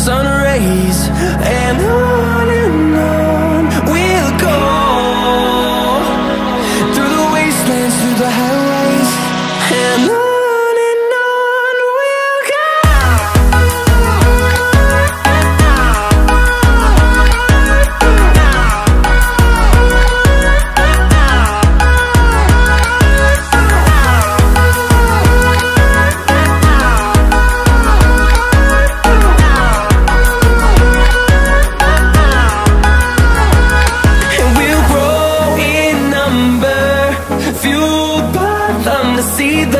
sun rays and see the